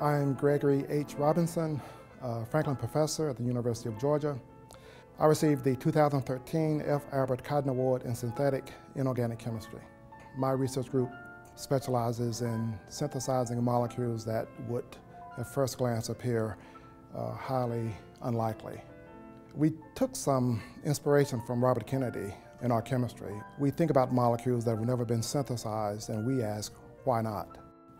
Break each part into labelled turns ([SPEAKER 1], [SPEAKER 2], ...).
[SPEAKER 1] I'm Gregory H. Robinson, Franklin Professor at the University of Georgia. I received the 2013 F. Albert Cotton Award in Synthetic Inorganic Chemistry. My research group specializes in synthesizing molecules that would, at first glance, appear uh, highly unlikely. We took some inspiration from Robert Kennedy in our chemistry. We think about molecules that have never been synthesized and we ask, why not?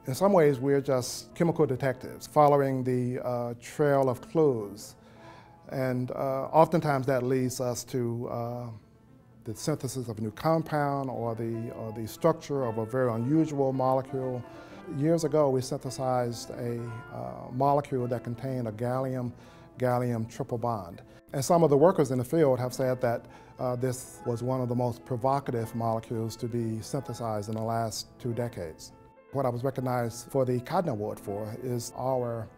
[SPEAKER 1] In some ways, we're just chemical detectives following the uh, trail of clues. And uh, oftentimes that leads us to uh, the synthesis of a new compound or the, or the structure of a very unusual molecule. Years ago, we synthesized a uh, molecule that contained a gallium gallium triple bond. And some of the workers in the field have said that uh, this was one of the most provocative molecules to be synthesized in the last two decades. What I was recognized for the Cotton Award for is our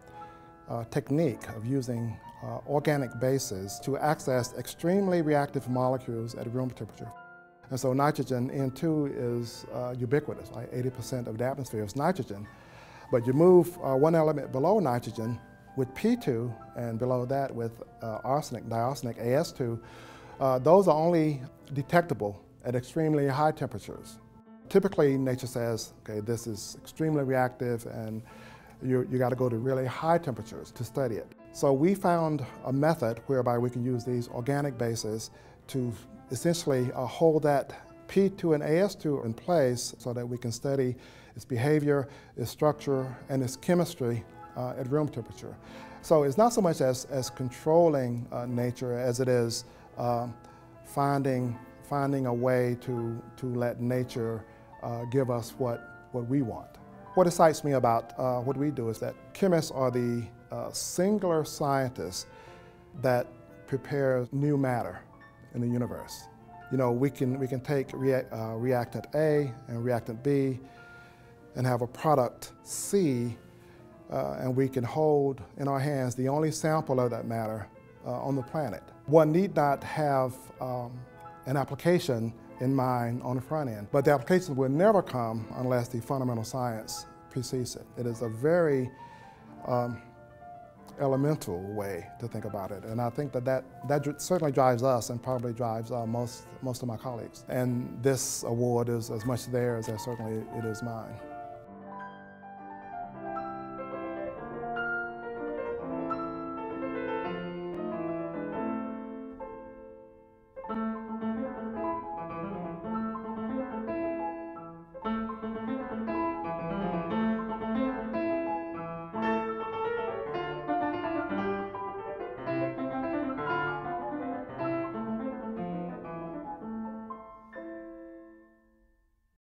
[SPEAKER 1] uh, technique of using uh, organic bases to access extremely reactive molecules at room temperature. And so nitrogen, N2, is uh, ubiquitous, like 80% of the atmosphere is nitrogen. But you move uh, one element below nitrogen with P2, and below that with uh, arsenic, diarsenic, AS2, uh, those are only detectable at extremely high temperatures. Typically, nature says, okay, this is extremely reactive and you, you got to go to really high temperatures to study it. So we found a method whereby we can use these organic bases to essentially uh, hold that P2 and AS2 in place so that we can study its behavior, its structure, and its chemistry uh, at room temperature. So it's not so much as, as controlling uh, nature as it is uh, finding, finding a way to, to let nature uh, give us what, what we want. What excites me about uh, what we do is that chemists are the uh, singular scientists that prepare new matter in the universe. You know, we can, we can take rea uh, reactant A and reactant B and have a product C, uh, and we can hold in our hands the only sample of that matter uh, on the planet. One need not have um, an application in mind on the front end. But the applications will never come unless the fundamental science precedes it. It is a very um, elemental way to think about it. And I think that that, that certainly drives us and probably drives uh, most, most of my colleagues. And this award is as much theirs as certainly it is mine.